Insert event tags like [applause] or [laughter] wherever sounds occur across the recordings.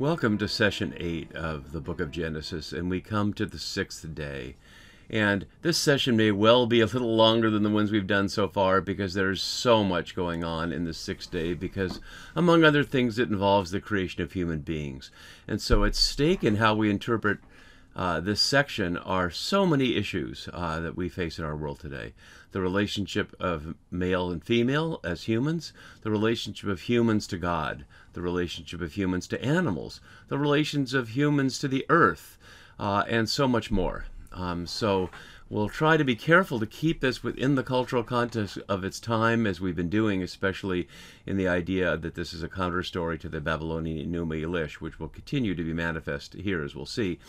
Welcome to session 8 of the book of Genesis, and we come to the sixth day. And this session may well be a little longer than the ones we've done so far because there's so much going on in the sixth day, because among other things, it involves the creation of human beings. And so at stake in how we interpret uh, this section are so many issues uh, that we face in our world today. The relationship of male and female as humans, the relationship of humans to God, the relationship of humans to animals, the relations of humans to the earth, uh, and so much more. Um, so we'll try to be careful to keep this within the cultural context of its time, as we've been doing, especially in the idea that this is a counter story to the Babylonian Enuma Elish, which will continue to be manifest here, as we'll see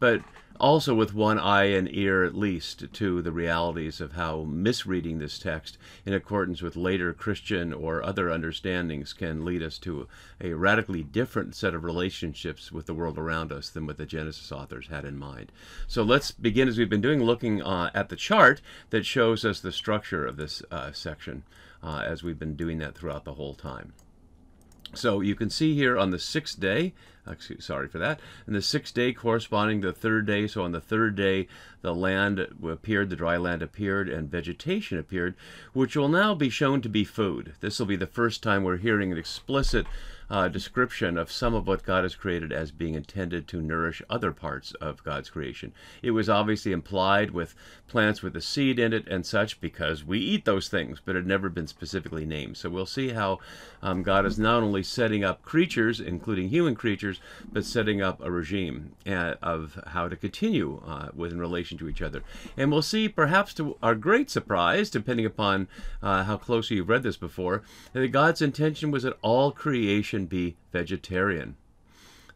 but also with one eye and ear at least to the realities of how misreading this text in accordance with later Christian or other understandings can lead us to a radically different set of relationships with the world around us than what the Genesis authors had in mind. So let's begin as we've been doing, looking uh, at the chart that shows us the structure of this uh, section uh, as we've been doing that throughout the whole time. So you can see here on the sixth day, excuse, sorry for that, and the sixth day corresponding to the third day, so on the third day the land appeared, the dry land appeared, and vegetation appeared, which will now be shown to be food. This will be the first time we're hearing an explicit uh, description of some of what God has created as being intended to nourish other parts of God's creation. It was obviously implied with plants with a seed in it and such because we eat those things, but it had never been specifically named. So we'll see how um, God is not only setting up creatures, including human creatures, but setting up a regime uh, of how to continue uh, within relation to each other. And we'll see, perhaps to our great surprise, depending upon uh, how closely you've read this before, that God's intention was that all creation be vegetarian,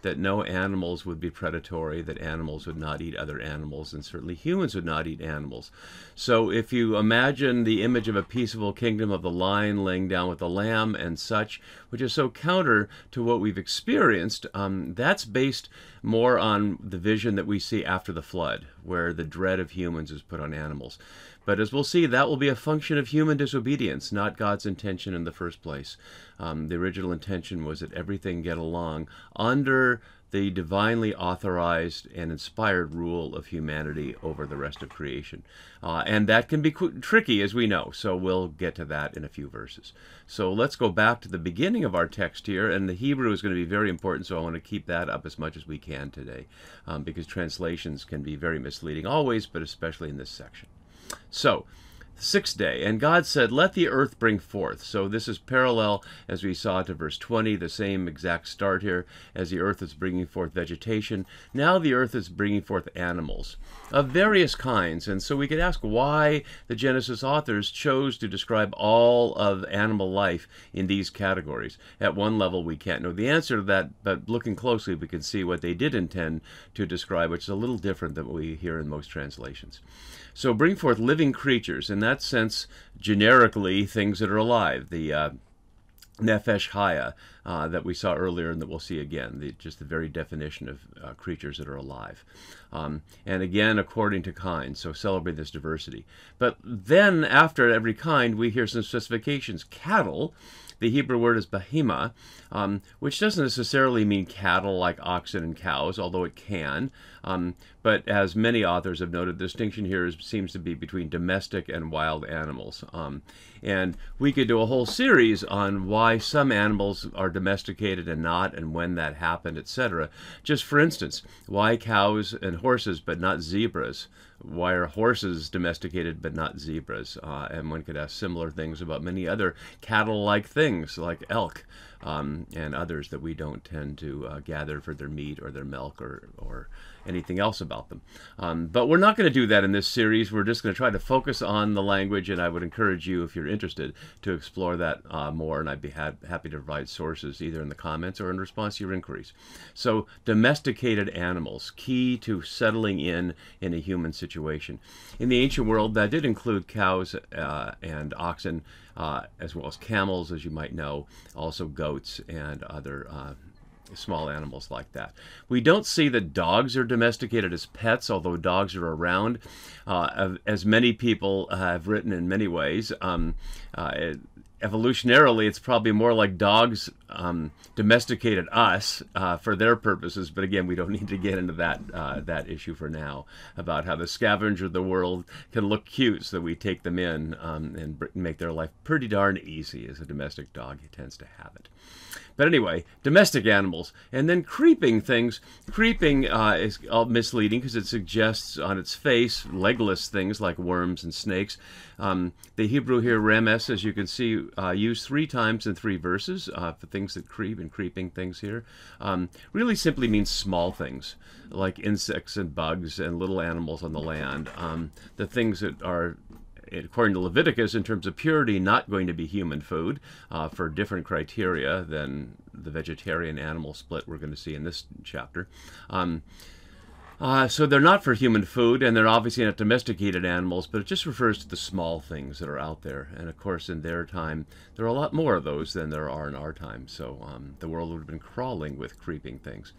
that no animals would be predatory, that animals would not eat other animals, and certainly humans would not eat animals. So if you imagine the image of a peaceable kingdom of the lion laying down with the lamb and such, which is so counter to what we've experienced, um, that's based more on the vision that we see after the flood, where the dread of humans is put on animals. But as we'll see, that will be a function of human disobedience, not God's intention in the first place. Um, the original intention was that everything get along under the divinely authorized and inspired rule of humanity over the rest of creation. Uh, and that can be tricky, as we know, so we'll get to that in a few verses. So let's go back to the beginning of our text here, and the Hebrew is going to be very important, so I want to keep that up as much as we can today, um, because translations can be very misleading always, but especially in this section. So, sixth day, and God said, Let the earth bring forth. So this is parallel, as we saw to verse 20, the same exact start here, as the earth is bringing forth vegetation. Now the earth is bringing forth animals of various kinds. And so we could ask why the Genesis authors chose to describe all of animal life in these categories. At one level, we can't know the answer to that, but looking closely, we can see what they did intend to describe, which is a little different than what we hear in most translations. So bring forth living creatures, in that sense, generically, things that are alive. The uh, Nefesh Haya uh, that we saw earlier and that we'll see again, the, just the very definition of uh, creatures that are alive. Um, and again, according to kind, so celebrate this diversity. But then, after every kind, we hear some specifications. Cattle, the Hebrew word is behema, um, which doesn't necessarily mean cattle like oxen and cows, although it can. Um, but as many authors have noted, the distinction here is, seems to be between domestic and wild animals. Um, and we could do a whole series on why some animals are domesticated and not, and when that happened, etc. Just for instance, why cows and horses but not zebras? why are horses domesticated but not zebras? Uh, and one could ask similar things about many other cattle-like things like elk um, and others that we don't tend to uh, gather for their meat or their milk or, or anything else about them. Um, but we're not going to do that in this series. We're just going to try to focus on the language, and I would encourage you, if you're interested, to explore that uh, more, and I'd be ha happy to provide sources either in the comments or in response to your inquiries. So, domesticated animals, key to settling in in a human situation. In the ancient world, that did include cows uh, and oxen, uh, as well as camels, as you might know, also goats and other uh, small animals like that. We don't see that dogs are domesticated as pets, although dogs are around. Uh, as many people have written in many ways, um, uh, evolutionarily, it's probably more like dogs um, domesticated us uh, for their purposes. But again, we don't [laughs] need to get into that uh, that issue for now about how the scavenger of the world can look cute, so we take them in um, and make their life pretty darn easy as a domestic dog tends to have it. But anyway, domestic animals. And then creeping things. Creeping uh, is misleading because it suggests on its face legless things like worms and snakes. Um, the Hebrew here, remes, as you can see, uh, used three times in three verses uh, for things that creep and creeping things here. Um, really simply means small things like insects and bugs and little animals on the land. Um, the things that are according to Leviticus, in terms of purity, not going to be human food uh, for different criteria than the vegetarian animal split we're going to see in this chapter. Um, uh, so they're not for human food, and they're obviously not domesticated animals, but it just refers to the small things that are out there. And of course, in their time, there are a lot more of those than there are in our time. So um, the world would have been crawling with creeping things.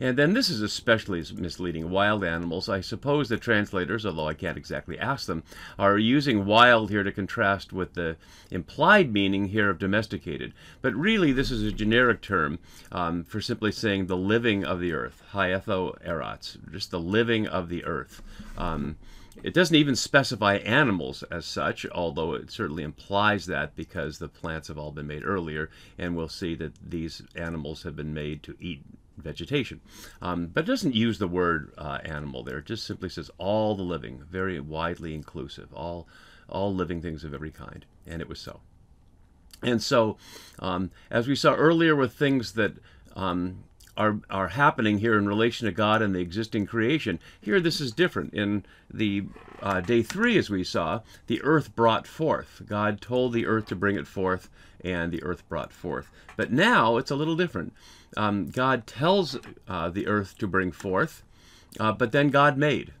And then this is especially misleading. Wild animals. I suppose the translators, although I can't exactly ask them, are using wild here to contrast with the implied meaning here of domesticated. But really, this is a generic term um, for simply saying the living of the earth. Hyetho erats just the living of the earth. Um, it doesn't even specify animals as such, although it certainly implies that because the plants have all been made earlier, and we'll see that these animals have been made to eat vegetation. Um, but it doesn't use the word uh, animal there. It just simply says all the living, very widely inclusive, all, all living things of every kind. And it was so. And so, um, as we saw earlier with things that um, are, are happening here in relation to God and the existing creation. Here, this is different. In the uh, day three, as we saw, the earth brought forth. God told the earth to bring it forth, and the earth brought forth. But now it's a little different. Um, God tells uh, the earth to bring forth, uh, but then God made.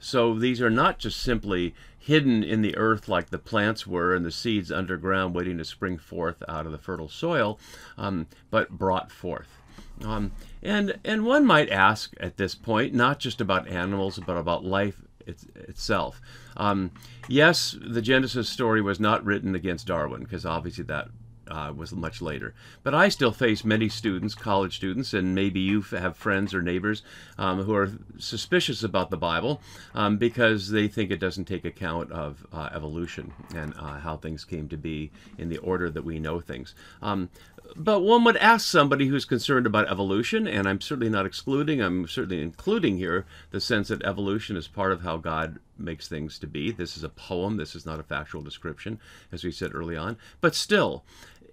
So these are not just simply hidden in the earth like the plants were and the seeds underground waiting to spring forth out of the fertile soil, um, but brought forth. Um, and, and one might ask at this point, not just about animals, but about life it, itself. Um, yes, the Genesis story was not written against Darwin, because obviously that uh, was much later. But I still face many students, college students, and maybe you have friends or neighbors um, who are suspicious about the Bible um, because they think it doesn't take account of uh, evolution and uh, how things came to be in the order that we know things. Um, but one would ask somebody who's concerned about evolution, and I'm certainly not excluding, I'm certainly including here the sense that evolution is part of how God makes things to be. This is a poem, this is not a factual description, as we said early on. But still,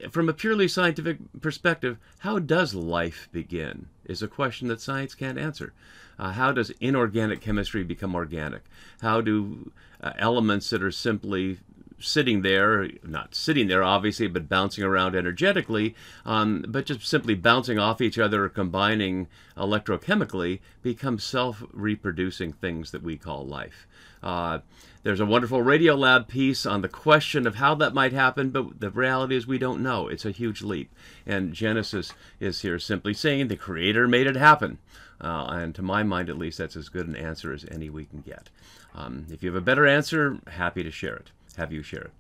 from a purely scientific perspective, how does life begin? Is a question that science can't answer. Uh, how does inorganic chemistry become organic? How do uh, elements that are simply sitting there, not sitting there obviously, but bouncing around energetically, um, but just simply bouncing off each other or combining electrochemically, become self reproducing things that we call life. Uh, there's a wonderful Radiolab piece on the question of how that might happen, but the reality is we don't know. It's a huge leap. And Genesis is here simply saying the Creator made it happen. Uh, and to my mind, at least, that's as good an answer as any we can get. Um, if you have a better answer, happy to share it have you share.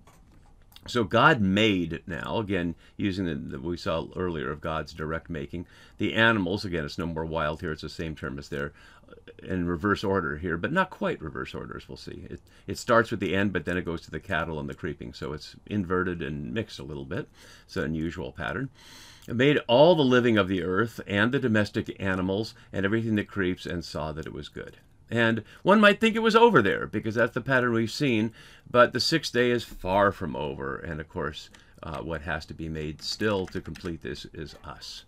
So God made now, again, using the, the, we saw earlier of God's direct making, the animals, again, it's no more wild here, it's the same term as there, uh, in reverse order here, but not quite reverse order, as we'll see. It, it starts with the end, but then it goes to the cattle and the creeping, so it's inverted and mixed a little bit. It's an unusual pattern. It made all the living of the earth and the domestic animals and everything that creeps and saw that it was good. And one might think it was over there because that's the pattern we've seen, but the sixth day is far from over. And of course, uh, what has to be made still to complete this is us.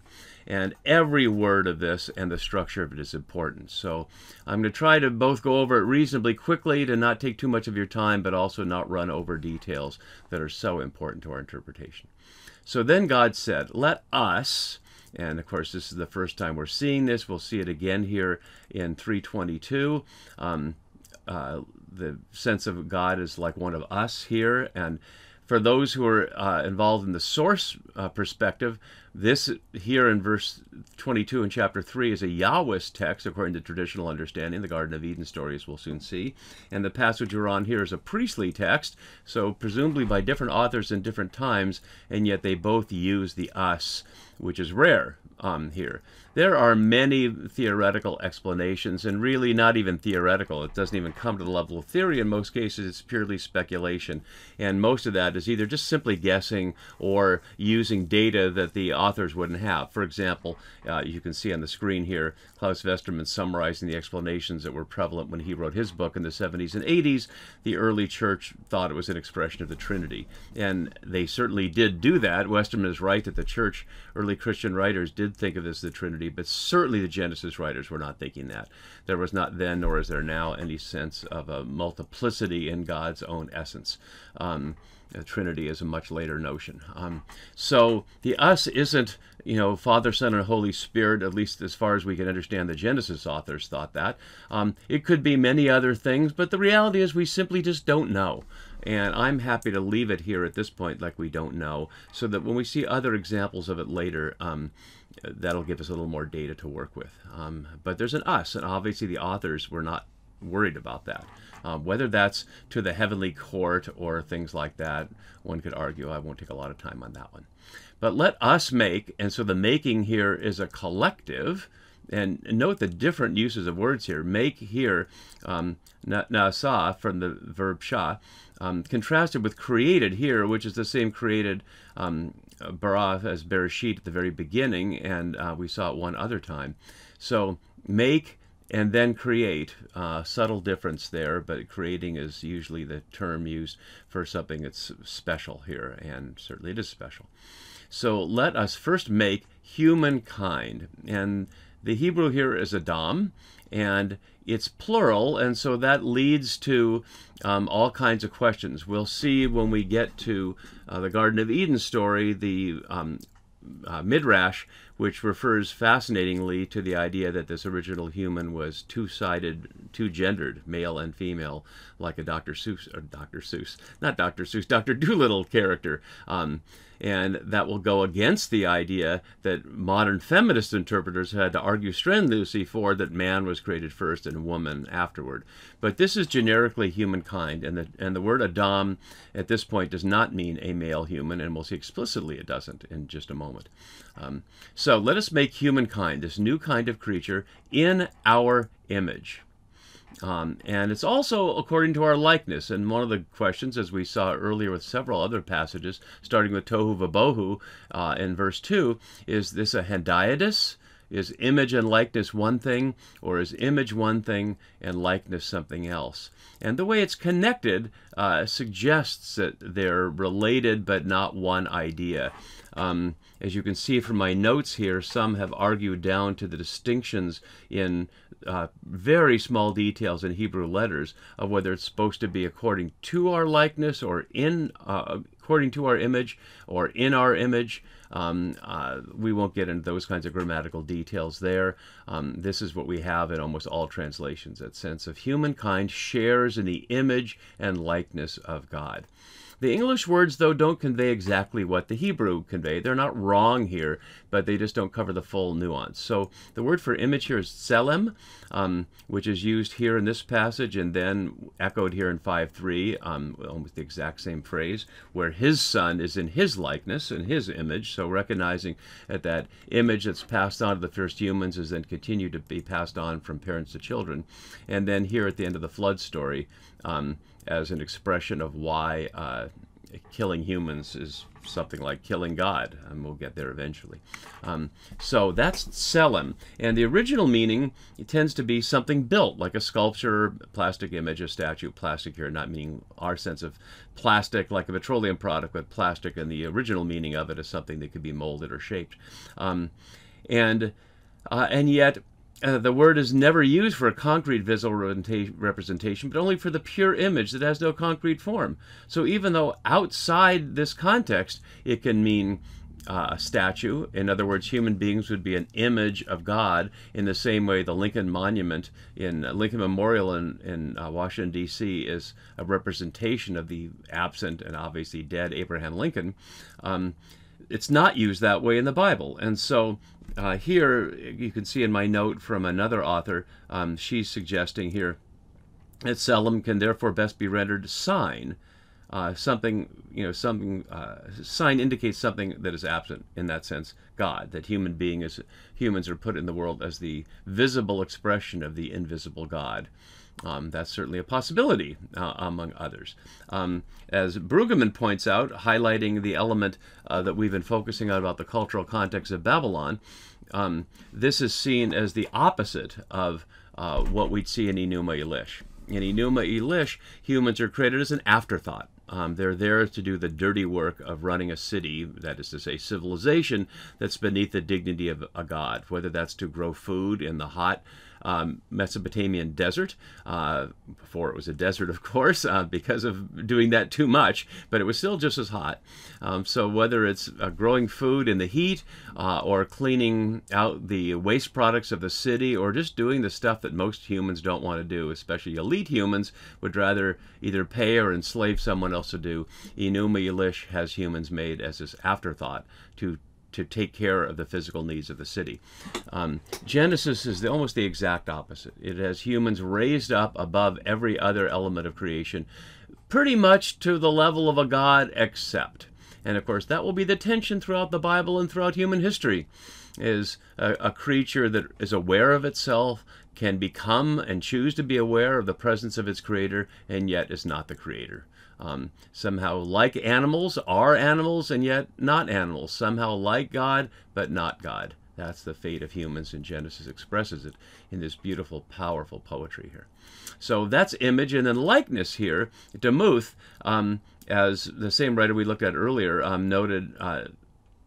And every word of this and the structure of it is important. So I'm going to try to both go over it reasonably quickly to not take too much of your time, but also not run over details that are so important to our interpretation. So then God said, Let us and of course, this is the first time we're seeing this. We'll see it again here in 322. Um, uh, the sense of God is like one of us here. And for those who are uh, involved in the source uh, perspective, this here in verse 22 in chapter 3 is a Yahwist text, according to traditional understanding, the Garden of Eden stories we'll soon see. And the passage we're on here is a priestly text, so presumably by different authors in different times, and yet they both use the us, which is rare um, here. There are many theoretical explanations, and really not even theoretical. It doesn't even come to the level of theory. In most cases, it's purely speculation. And most of that is either just simply guessing or using data that the authors wouldn't have. For example, uh, you can see on the screen here Klaus Westermann summarizing the explanations that were prevalent when he wrote his book in the 70s and 80s. The early church thought it was an expression of the Trinity. And they certainly did do that. Westermann is right that the church, early Christian writers, did think of this as the Trinity, but certainly the Genesis writers were not thinking that. There was not then, nor is there now, any sense of a multiplicity in God's own essence. Um, Trinity is a much later notion. Um, so the us isn't, you know, Father, Son, and Holy Spirit, at least as far as we can understand the Genesis authors thought that. Um, it could be many other things, but the reality is we simply just don't know. And I'm happy to leave it here at this point like we don't know, so that when we see other examples of it later, um, that'll give us a little more data to work with. Um, but there's an us, and obviously the authors were not worried about that. Um, whether that's to the heavenly court or things like that, one could argue. I won't take a lot of time on that one. But let us make, and so the making here is a collective. And note the different uses of words here. Make here, um, nasa from the verb sha, um, contrasted with created here, which is the same created um, bara as bereshit at the very beginning, and uh, we saw it one other time. So make and then create. Uh, subtle difference there, but creating is usually the term used for something that's special here, and certainly it is special. So let us first make humankind. And the Hebrew here is Adam, and it's plural, and so that leads to um, all kinds of questions. We'll see when we get to uh, the Garden of Eden story, the um, uh, Midrash, which refers fascinatingly to the idea that this original human was two-sided, two-gendered, male and female, like a Dr. Seuss, or Dr. Seuss, not Dr. Seuss, Dr. Dolittle character. Um, and that will go against the idea that modern feminist interpreters had to argue strenuously for that man was created first and woman afterward. But this is generically humankind, and the, and the word Adam at this point does not mean a male human, and we'll see explicitly it doesn't in just a moment. Um, so let us make humankind, this new kind of creature, in our image. Um, and it's also according to our likeness. And one of the questions, as we saw earlier with several other passages, starting with Tohu Vabohu uh, in verse 2, is this a hendiadys? Is image and likeness one thing, or is image one thing and likeness something else? And the way it's connected uh, suggests that they're related but not one idea. Um, as you can see from my notes here, some have argued down to the distinctions in uh, very small details in Hebrew letters of whether it's supposed to be according to our likeness or in uh, according to our image or in our image. Um, uh, we won't get into those kinds of grammatical details there. Um, this is what we have in almost all translations. That sense of humankind shares in the image and likeness of God. The English words, though, don't convey exactly what the Hebrew convey. They're not wrong here, but they just don't cover the full nuance. So the word for image here is tselem, um, which is used here in this passage and then echoed here in 5.3, um, almost the exact same phrase, where his son is in his likeness, in his image. So recognizing that that image that's passed on to the first humans is then continued to be passed on from parents to children. And then here at the end of the flood story, um, as an expression of why uh, killing humans is something like killing God, and we'll get there eventually. Um, so that's tselem, and the original meaning tends to be something built, like a sculpture, plastic image, a statue. Plastic here, not meaning our sense of plastic like a petroleum product, but plastic, and the original meaning of it is something that could be molded or shaped. Um, and uh, and yet uh, the word is never used for a concrete visual representation, but only for the pure image that has no concrete form. So even though outside this context, it can mean uh, a statue. In other words, human beings would be an image of God in the same way the Lincoln Monument in uh, Lincoln Memorial in, in uh, Washington, D.C. is a representation of the absent and obviously dead Abraham Lincoln. Um, it's not used that way in the Bible. And so uh, here you can see in my note from another author, um, she's suggesting here that tselem can therefore best be rendered sign. Uh, something, you know, something, uh, sign indicates something that is absent in that sense, God, that human being is, humans are put in the world as the visible expression of the invisible God. Um, that's certainly a possibility, uh, among others. Um, as Brueggemann points out, highlighting the element uh, that we've been focusing on about the cultural context of Babylon, um, this is seen as the opposite of uh, what we'd see in Enuma Elish. In Enuma Elish, humans are created as an afterthought. Um, they're there to do the dirty work of running a city, that is to say, civilization that's beneath the dignity of a god, whether that's to grow food in the hot um, Mesopotamian desert. Uh, before it was a desert, of course, uh, because of doing that too much, but it was still just as hot. Um, so whether it's uh, growing food in the heat uh, or cleaning out the waste products of the city or just doing the stuff that most humans don't want to do, especially elite humans, would rather either pay or enslave someone else to do, Enuma Elish has humans made as this afterthought to to take care of the physical needs of the city. Um, Genesis is the, almost the exact opposite. It has humans raised up above every other element of creation, pretty much to the level of a god, except. And of course, that will be the tension throughout the Bible and throughout human history, is a, a creature that is aware of itself, can become and choose to be aware of the presence of its creator, and yet is not the creator. Um, somehow like animals, are animals, and yet not animals. Somehow like God, but not God. That's the fate of humans, and Genesis expresses it in this beautiful, powerful poetry here. So that's image, and then likeness here. Demuth, um, as the same writer we looked at earlier, um, noted uh,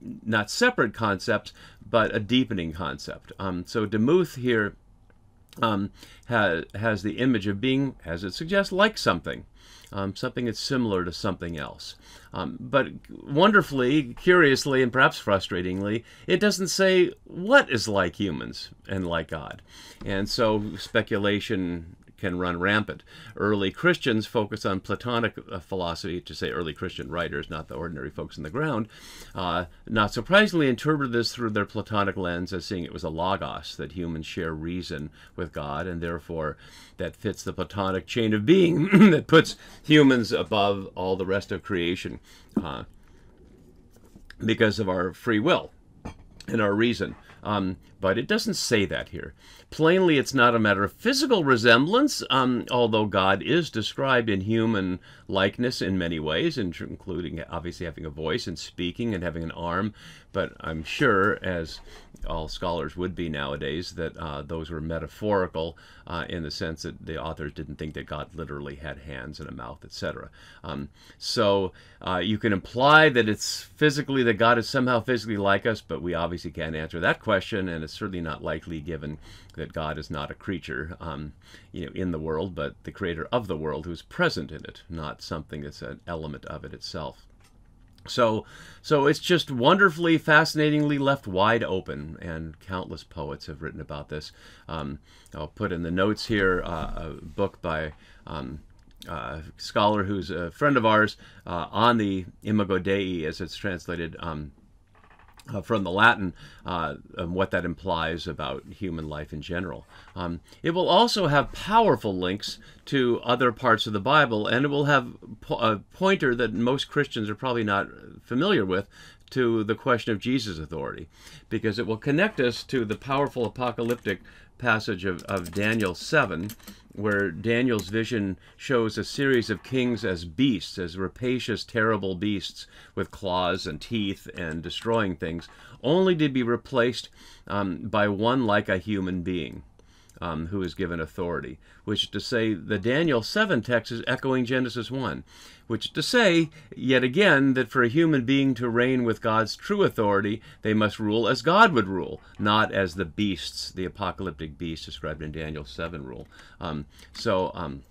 not separate concepts, but a deepening concept. Um, so Demuth here um, has, has the image of being, as it suggests, like something um, something that's similar to something else. Um, but wonderfully, curiously, and perhaps frustratingly, it doesn't say what is like humans and like God. And so speculation can run rampant. Early Christians focus on Platonic uh, philosophy, to say early Christian writers, not the ordinary folks in the ground, uh, not surprisingly interpreted this through their Platonic lens as seeing it was a logos, that humans share reason with God, and therefore that fits the Platonic chain of being [clears throat] that puts humans above all the rest of creation uh, because of our free will and our reason. Um, but it doesn't say that here. Plainly, it's not a matter of physical resemblance, um, although God is described in human likeness in many ways, including obviously having a voice and speaking and having an arm. But I'm sure, as all scholars would be nowadays, that uh, those were metaphorical uh, in the sense that the authors didn't think that God literally had hands and a mouth, etc. Um, so uh, you can imply that it's physically, that God is somehow physically like us, but we obviously can't answer that question, and it's certainly not likely given that God is not a creature um, you know, in the world, but the creator of the world who's present in it, not something that's an element of it itself. So, so it's just wonderfully, fascinatingly left wide open, and countless poets have written about this. Um, I'll put in the notes here uh, a book by um, a scholar who's a friend of ours uh, on the Imago Dei, as it's translated. Um, uh, from the Latin, uh, and what that implies about human life in general. Um, it will also have powerful links to other parts of the Bible, and it will have po a pointer that most Christians are probably not familiar with to the question of Jesus' authority, because it will connect us to the powerful apocalyptic passage of, of Daniel 7, where Daniel's vision shows a series of kings as beasts, as rapacious, terrible beasts with claws and teeth and destroying things, only to be replaced um, by one like a human being um, who is given authority, which is to say the Daniel 7 text is echoing Genesis 1, which is to say, yet again, that for a human being to reign with God's true authority, they must rule as God would rule, not as the beasts, the apocalyptic beasts described in Daniel 7 rule. Um, so um,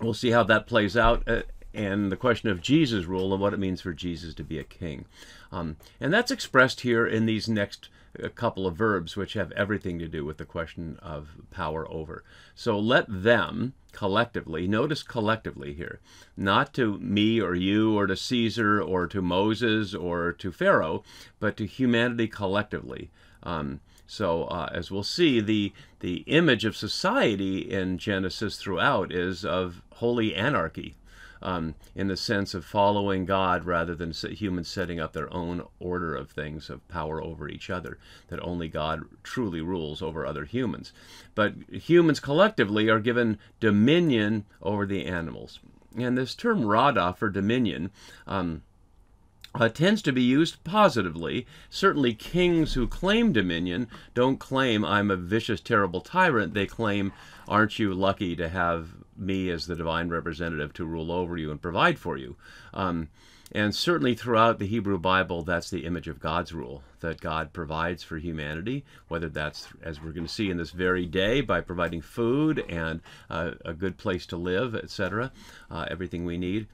we'll see how that plays out. Uh, and the question of Jesus' rule and what it means for Jesus to be a king. Um, and that's expressed here in these next a couple of verbs which have everything to do with the question of power over. So let them, collectively. Notice collectively here, not to me or you or to Caesar or to Moses or to Pharaoh, but to humanity collectively. Um, so, uh, as we'll see, the the image of society in Genesis throughout is of holy anarchy um, in the sense of following God rather than humans setting up their own order of things of power over each other, that only God truly rules over other humans. But humans collectively are given dominion over the animals. And this term rada for dominion um, uh, tends to be used positively. Certainly, kings who claim dominion don't claim, I'm a vicious, terrible tyrant. They claim, aren't you lucky to have me as the divine representative to rule over you and provide for you? Um, and certainly throughout the Hebrew Bible, that's the image of God's rule, that God provides for humanity, whether that's, as we're going to see in this very day, by providing food and uh, a good place to live, etc., uh, everything we need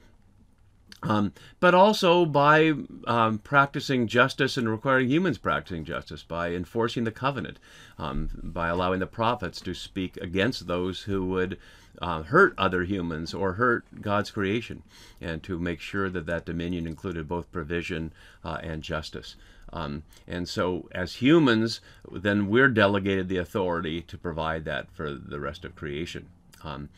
um, but also by um, practicing justice and requiring humans practicing justice, by enforcing the covenant, um, by allowing the prophets to speak against those who would uh, hurt other humans or hurt God's creation, and to make sure that that dominion included both provision uh, and justice. Um, and so, as humans, then we're delegated the authority to provide that for the rest of creation. Um,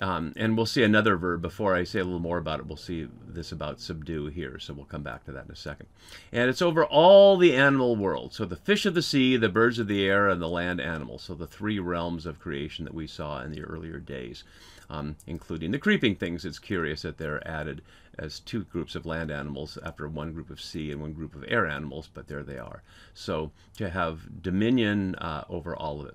um, and we'll see another verb before I say a little more about it. We'll see this about subdue here, so we'll come back to that in a second. And it's over all the animal world. So the fish of the sea, the birds of the air, and the land animals. So the three realms of creation that we saw in the earlier days, um, including the creeping things. It's curious that they're added as two groups of land animals after one group of sea and one group of air animals, but there they are. So to have dominion uh, over all of it.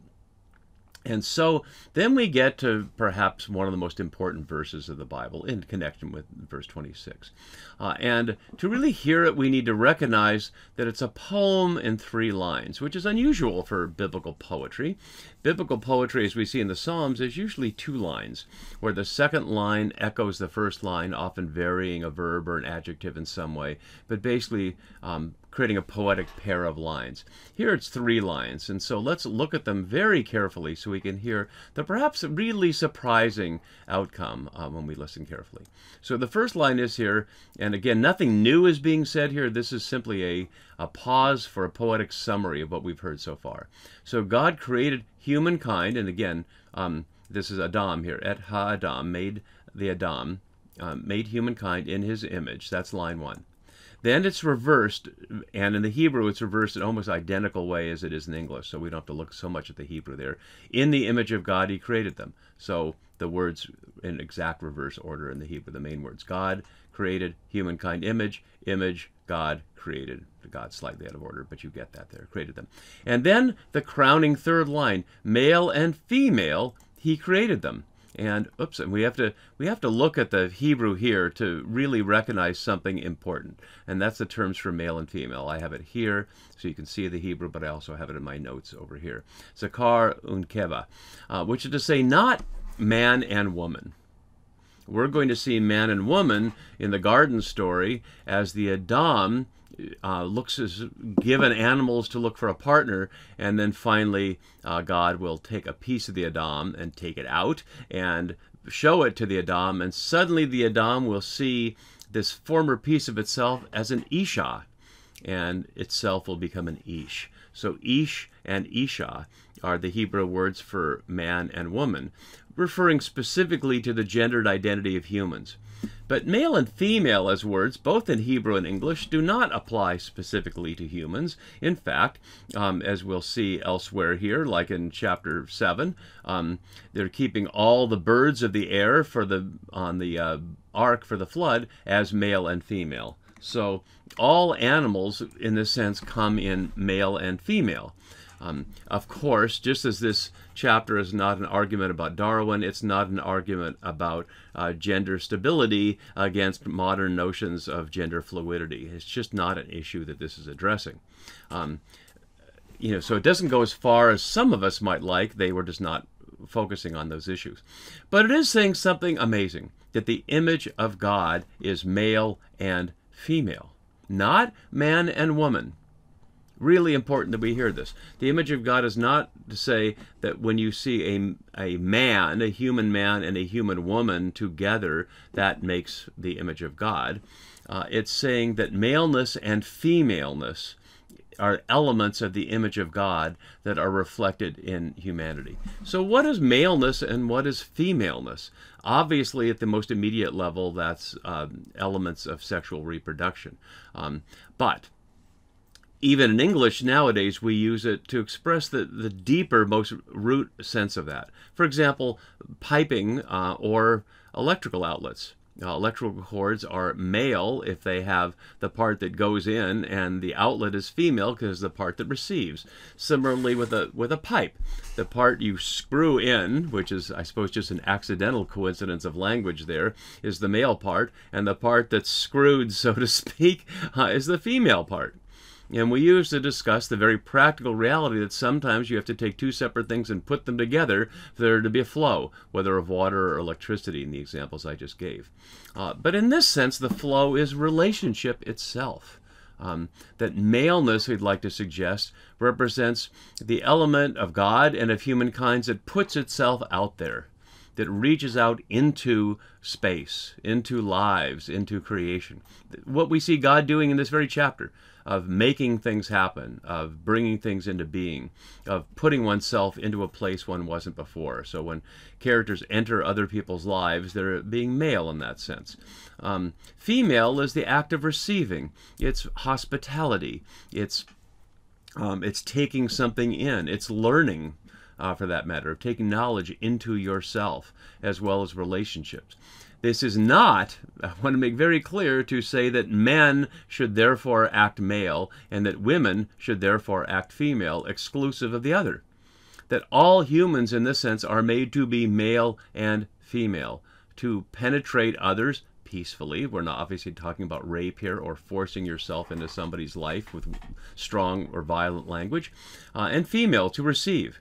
And so then we get to perhaps one of the most important verses of the Bible in connection with verse 26. Uh, and to really hear it, we need to recognize that it's a poem in three lines, which is unusual for biblical poetry. Biblical poetry, as we see in the Psalms, is usually two lines, where the second line echoes the first line, often varying a verb or an adjective in some way, but basically um, creating a poetic pair of lines. Here it's three lines, and so let's look at them very carefully so we can hear the perhaps really surprising outcome uh, when we listen carefully. So the first line is here, and again, nothing new is being said here. This is simply a, a pause for a poetic summary of what we've heard so far. So God created humankind, and again, um, this is Adam here, et ha-Adam, made the Adam, uh, made humankind in his image. That's line one. Then it's reversed, and in the Hebrew it's reversed in almost identical way as it is in English, so we don't have to look so much at the Hebrew there. In the image of God, he created them. So the words in exact reverse order in the Hebrew, the main words. God created humankind image, image, God created. God slightly out of order, but you get that there, created them. And then the crowning third line, male and female, he created them. And oops, and we have to we have to look at the Hebrew here to really recognize something important, and that's the terms for male and female. I have it here, so you can see the Hebrew, but I also have it in my notes over here. Zakar unkeva, uh, which is to say not man and woman. We're going to see man and woman in the garden story as the Adam uh, looks as given animals to look for a partner, and then finally uh, God will take a piece of the Adam and take it out and show it to the Adam, and suddenly the Adam will see this former piece of itself as an Isha, and itself will become an Ish. So Ish and Isha are the Hebrew words for man and woman, referring specifically to the gendered identity of humans. But male and female as words, both in Hebrew and English, do not apply specifically to humans. In fact, um, as we'll see elsewhere here, like in chapter 7, um, they're keeping all the birds of the air for the on the uh, ark for the flood as male and female. So all animals, in this sense, come in male and female. Um, of course, just as this chapter is not an argument about Darwin, it's not an argument about uh, gender stability against modern notions of gender fluidity. It's just not an issue that this is addressing. Um, you know, so it doesn't go as far as some of us might like. They were just not focusing on those issues. But it is saying something amazing that the image of God is male and female, not man and woman Really important that we hear this. The image of God is not to say that when you see a, a man, a human man, and a human woman together, that makes the image of God. Uh, it's saying that maleness and femaleness are elements of the image of God that are reflected in humanity. So, what is maleness and what is femaleness? Obviously, at the most immediate level, that's um, elements of sexual reproduction. Um, but even in English nowadays, we use it to express the, the deeper, most root sense of that. For example, piping uh, or electrical outlets. Uh, electrical cords are male if they have the part that goes in, and the outlet is female because the part that receives. Similarly, with a with a pipe, the part you screw in, which is I suppose just an accidental coincidence of language, there is the male part, and the part that's screwed, [laughs] so to speak, uh, is the female part. And we used to discuss the very practical reality that sometimes you have to take two separate things and put them together for there to be a flow, whether of water or electricity in the examples I just gave. Uh, but in this sense, the flow is relationship itself. Um, that maleness, we'd like to suggest, represents the element of God and of humankind that puts itself out there, that reaches out into space, into lives, into creation. What we see God doing in this very chapter of making things happen, of bringing things into being, of putting oneself into a place one wasn't before. So when characters enter other people's lives, they're being male in that sense. Um, female is the act of receiving. It's hospitality. It's um, it's taking something in. It's learning uh, for that matter, of taking knowledge into yourself as well as relationships. This is not, [laughs] I want to make very clear, to say that men should therefore act male and that women should therefore act female, exclusive of the other. That all humans, in this sense, are made to be male and female, to penetrate others peacefully. We're not obviously talking about rape here or forcing yourself into somebody's life with strong or violent language, uh, and female to receive.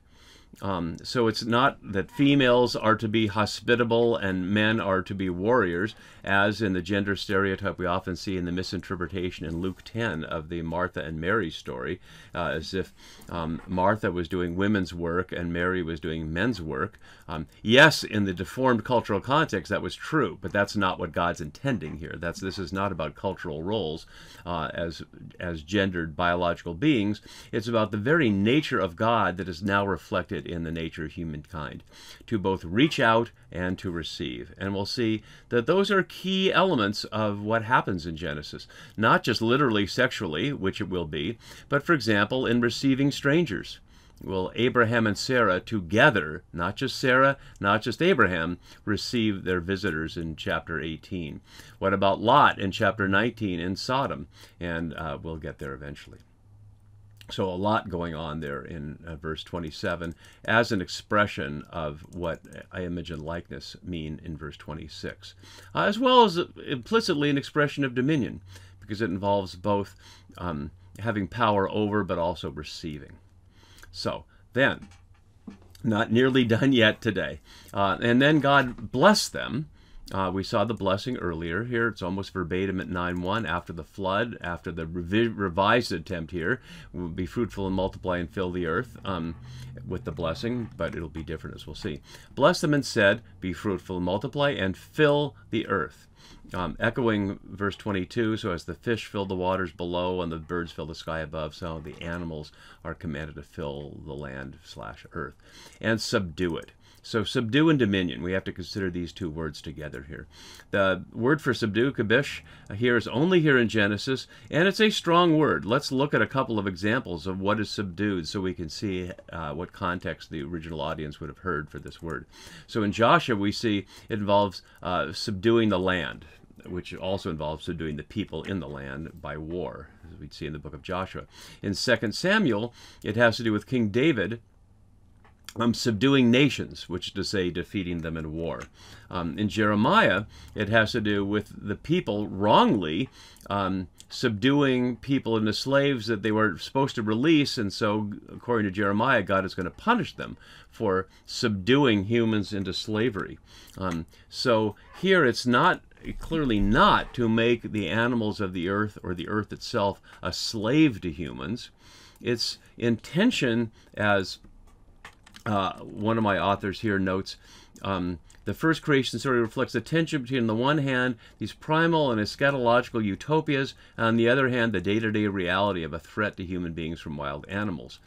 Um, so it's not that females are to be hospitable and men are to be warriors, as in the gender stereotype we often see in the misinterpretation in Luke 10 of the Martha and Mary story, uh, as if um, Martha was doing women's work and Mary was doing men's work. Um, yes, in the deformed cultural context, that was true, but that's not what God's intending here. That's this is not about cultural roles uh, as as gendered biological beings. It's about the very nature of God that is now reflected in the nature of humankind, to both reach out and to receive. And we'll see that those are key elements of what happens in Genesis, not just literally sexually, which it will be, but for example, in receiving strangers will Abraham and Sarah together, not just Sarah, not just Abraham, receive their visitors in chapter 18? What about Lot in chapter 19 in Sodom? And uh, we'll get there eventually. So, a lot going on there in uh, verse 27 as an expression of what I image and likeness mean in verse 26, uh, as well as implicitly an expression of dominion, because it involves both um, having power over but also receiving. So, then, not nearly [laughs] done yet today. Uh, and then God blessed them uh, we saw the blessing earlier. Here it's almost verbatim at 9.1. After the flood, after the revi- revised attempt here, We'll be fruitful and multiply and fill the earth um, with the blessing, but it'll be different as we'll see. Bless them and said, Be fruitful and multiply and fill the earth. Um, echoing verse 22, so as the fish fill the waters below and the birds fill the sky above, so the animals are commanded to fill the land slash earth and subdue it. So subdue and dominion, we have to consider these two words together here. The word for subdue, kabish, here is only here in Genesis, and it's a strong word. Let's look at a couple of examples of what is subdued so we can see uh, what context the original audience would have heard for this word. So in Joshua, we see it involves uh, subduing the land, which also involves subduing the people in the land by war, as we'd see in the book of Joshua. In 2 Samuel, it has to do with King David um, subduing nations, which is to say defeating them in war. Um, in Jeremiah, it has to do with the people wrongly um, subduing people into slaves that they were supposed to release, and so, according to Jeremiah, God is going to punish them for subduing humans into slavery. Um, so here it's not clearly not to make the animals of the earth or the earth itself a slave to humans its intention, as uh, one of my authors here notes, um, the first creation story reflects the tension between, on the one hand, these primal and eschatological utopias, and on the other hand, the day to day reality of a threat to human beings from wild animals.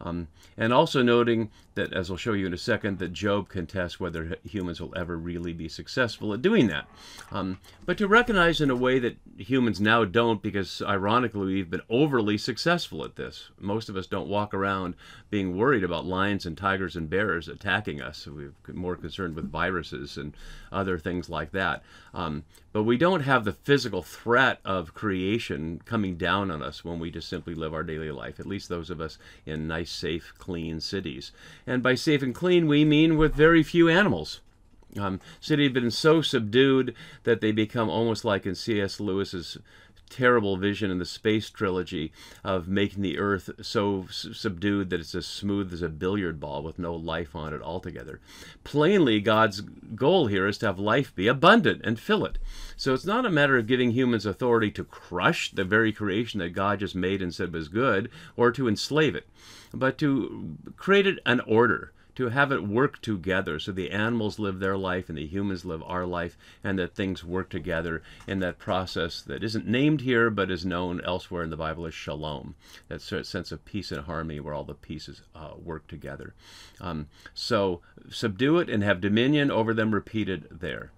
Um, and also noting that, as I'll show you in a second, that Job contests whether humans will ever really be successful at doing that. Um, but to recognize in a way that humans now don't, because ironically we've been overly successful at this. Most of us don't walk around being worried about lions and tigers and bears attacking us. We're more concerned with viruses and other things like that. Um, but we don't have the physical threat of creation coming down on us when we just simply live our daily life, at least those of us in nice, safe, clean cities. And by safe and clean, we mean with very few animals. Um, cities have been so subdued that they become almost like in C.S. Lewis's terrible vision in the space trilogy of making the earth so subdued that it's as smooth as a billiard ball with no life on it altogether. Plainly, God's goal here is to have life be abundant and fill it. So it's not a matter of giving humans authority to crush the very creation that God just made and said was good or to enslave it, but to create an order to have it work together so the animals live their life and the humans live our life and that things work together in that process that isn't named here but is known elsewhere in the Bible as shalom, that sort of sense of peace and harmony where all the pieces uh, work together. Um, so subdue it and have dominion over them repeated there.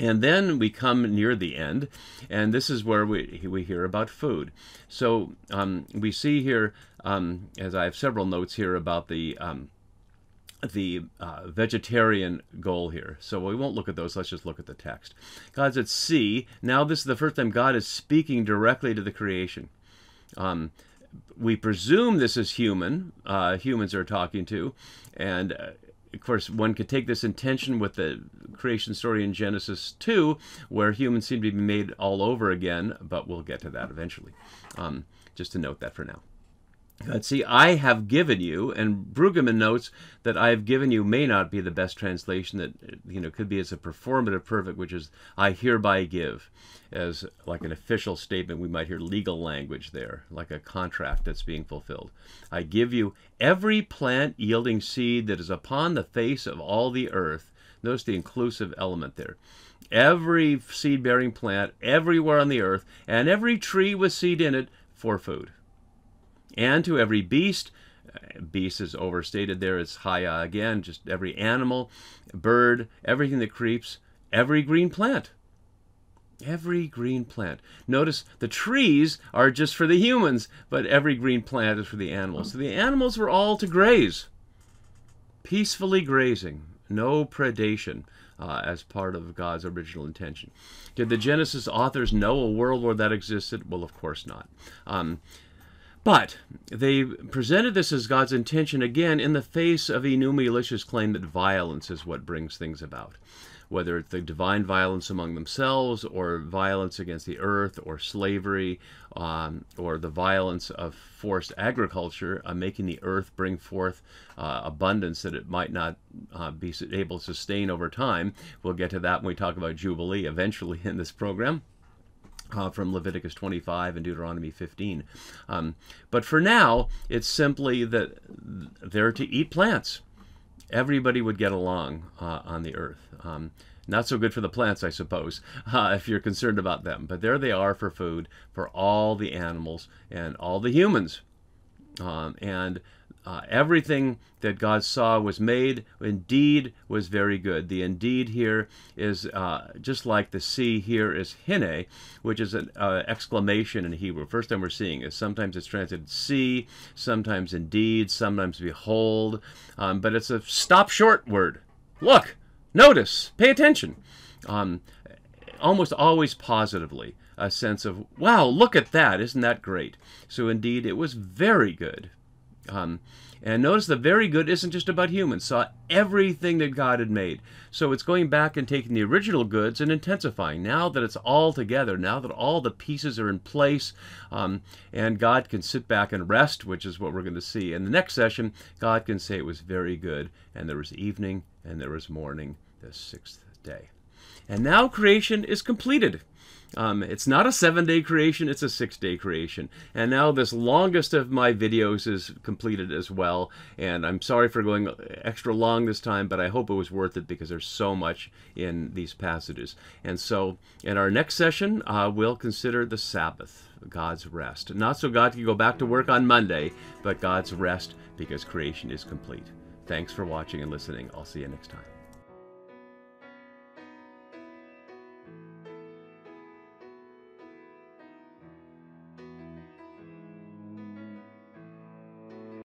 And then we come near the end, and this is where we, we hear about food. So um, we see here, um, as I have several notes here about the um, the uh, vegetarian goal here. So we won't look at those. Let's just look at the text. God's at sea. Now this is the first time God is speaking directly to the creation. Um, we presume this is human. Uh, humans are talking to. And uh, of course, one could take this intention with the creation story in Genesis 2, where humans seem to be made all over again, but we'll get to that eventually. Um, just to note that for now. God, see, I have given you, and Brueggemann notes that I have given you may not be the best translation that, you know, could be as a performative perfect, which is I hereby give, as like an official statement. We might hear legal language there, like a contract that's being fulfilled. I give you every plant yielding seed that is upon the face of all the earth. Notice the inclusive element there. Every seed bearing plant everywhere on the earth, and every tree with seed in it for food and to every beast. Uh, beast is overstated there. It's haya again, just every animal, bird, everything that creeps, every green plant. Every green plant. Notice the trees are just for the humans, but every green plant is for the animals. So the animals were all to graze, peacefully grazing, no predation. Uh, as part of God's original intention. Did the Genesis authors know a world where that existed? Well, of course not. Um, but they presented this as God's intention again in the face of Enuma Elish's claim that violence is what brings things about. Whether it's the divine violence among themselves, or violence against the earth, or slavery, um, or the violence of forced agriculture, uh, making the earth bring forth uh, abundance that it might not uh, be able to sustain over time. We'll get to that when we talk about Jubilee eventually [laughs] in this program uh, from Leviticus 25 and Deuteronomy 15. Um, but for now, it's simply that they're to eat plants. Everybody would get along uh, on the earth. Um, not so good for the plants, I suppose, [laughs] uh, if you're concerned about them. But there they are for food for all the animals and all the humans. Um, and uh, everything that God saw was made indeed was very good. The indeed here is uh, just like the see here is hine, which is an uh, exclamation in Hebrew. First time we're seeing it. Sometimes it's translated see, sometimes indeed, sometimes behold, um, but it's a stop short word. Look, notice, pay attention. Um, almost always positively a sense of, wow, look at that, isn't that great? So indeed, it was very good. Um, and notice the very good isn't just about humans, saw everything that God had made. So it's going back and taking the original goods and intensifying. Now that it's all together, now that all the pieces are in place, um, and God can sit back and rest, which is what we're going to see. In the next session, God can say it was very good, and there was evening, and there was morning, the sixth day. And now creation is completed. Um, it's not a seven day creation, it's a six day creation. And now this longest of my videos is completed as well. And I'm sorry for going extra long this time, but I hope it was worth it because there's so much in these passages. And so in our next session, uh, we'll consider the Sabbath, God's rest. Not so God can go back to work on Monday, but God's rest because creation is complete. Thanks for watching and listening. I'll see you next time.